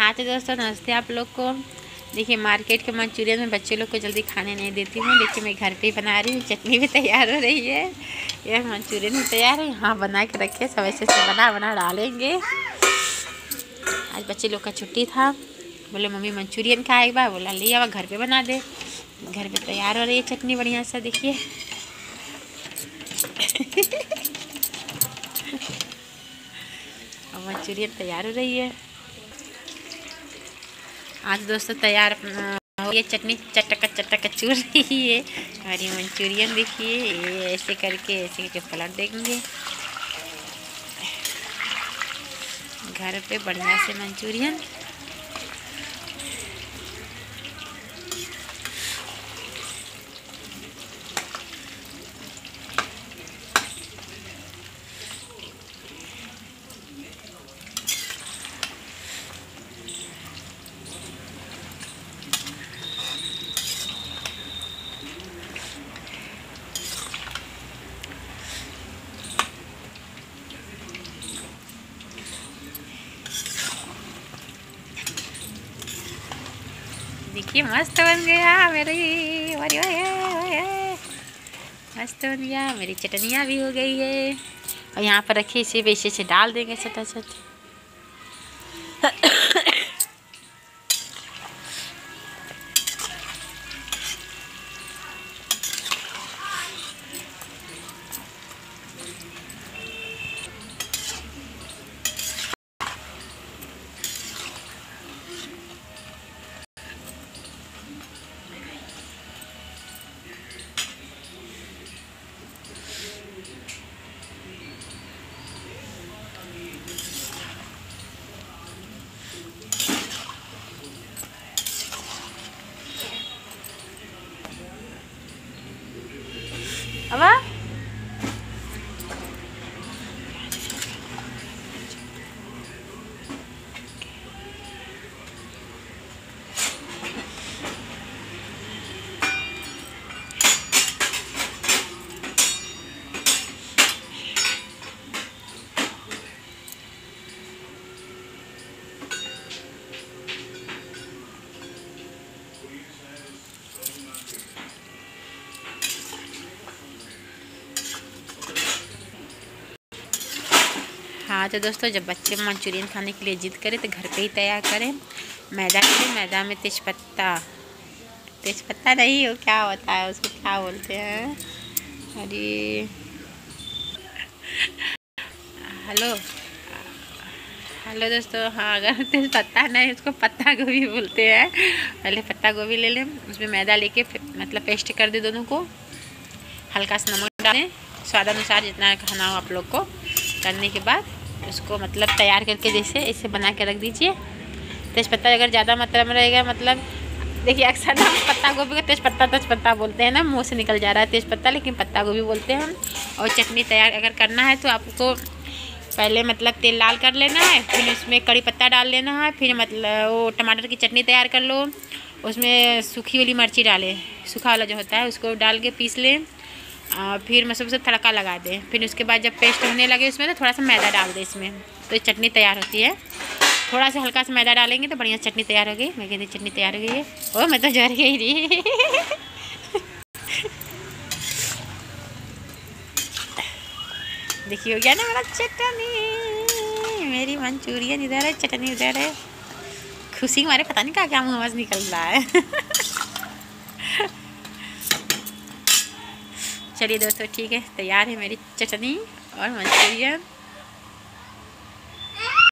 हाँ तो दोस्तों, नमस्ते आप लोग को। देखिए, मार्केट के मंचूरियन में बच्चे लोग को जल्दी खाने नहीं देती हूँ। देखिए, मैं घर पे ही बना रही हूँ। चटनी भी तैयार हो रही है। यह मंचूरियन भी तैयार है। यहाँ बना के रखे सब ऐसे से बना बना डालेंगे। आज बच्चे लोग का छुट्टी था। बोले, मम्मी, मंचूरियन खाएगा बोला लिया घर पर बना दे। घर पर तैयार हो रही है चटनी, बढ़िया सा, देखिए। और मंचूरियन तैयार हो रही है। आज दोस्तों तैयार हो ये चटनी, चटक चटक चूर रही है और ये मंचूरियन देखिए, ये ऐसे करके ऐसे करके पलट देंगे। घर पे बढ़िया से मंचूरियन। देखिए मस्त बन गया मेरी। मस्त बन गया, मेरी चटनियाँ भी हो गई है। और यहाँ पर रखी इसे वैसे से डाल देंगे छोटा छट 好吗？हाँ तो दोस्तों, जब बच्चे मंचूरियन खाने के लिए जिद करें तो घर पे ही तैयार करें। मैदा के मैदा में तेज़पत्ता। तेज़पत्ता नहीं हो क्या होता है, उसको क्या बोलते हैं? अरे। हेलो। हेलो दोस्तों हाँ अगर तेज़पत्ता नहीं, उसको पत्ता गोभी बोलते हैं। पहले पत्ता गोभी ले लें, उसमें मैदा लेके मतलब पेस्ट कर दे दोनों को। हल्का सा नमक डालें। स्वाद अनुसार जितना खाना हो आप लोग को, करने के बाद। उसको मतलब तैयार करके जैसे इसे बना के रख दीजिए। तेज़पत्ता अगर ज़्यादा मात्रा में रहेगा मतलब देखिए अक्सर ना पत्ता गोभी को तेज़पत्ता तेज़पत्ता बोलते हैं ना, मुँह से निकल जा रहा है तेज़पत्ता, लेकिन पत्ता गोभी बोलते हैं हम। और चटनी तैयार अगर करना है तो आपको पहले मतलब तेल लाल कर लेना है, फिर उसमें कड़ी पत्ता डाल लेना है, फिर मतलब वो टमाटर की चटनी तैयार कर लो। उसमें सूखी वाली मिर्ची डालें। सूखा वाला जो होता है उसको डाल के पीस लें। फिर मतलब उसे तड़का लगा दें। फिर उसके बाद जब पेस्ट होने लगे उसमें तो थोड़ा सा मैदा डाल दें इसमें। तो चटनी तैयार होती है। थोड़ा सा हल्का सा मैदा डालेंगे तो बढ़िया चटनी तैयार हो गई मैं कहती चटनी तैयार हो गई है। ओ मैं तो जर गई रही देखिए, हो गया ना मेरा चटनी। मेरी मंचूरियन इधर है, चटनी उधर है। खुशी हमारे पता नहीं क्या क्या मुँह आवाज़ निकल रहा है। चलिए दोस्तों ठीक है तैयार है मेरी चटनी और मंचूरियन।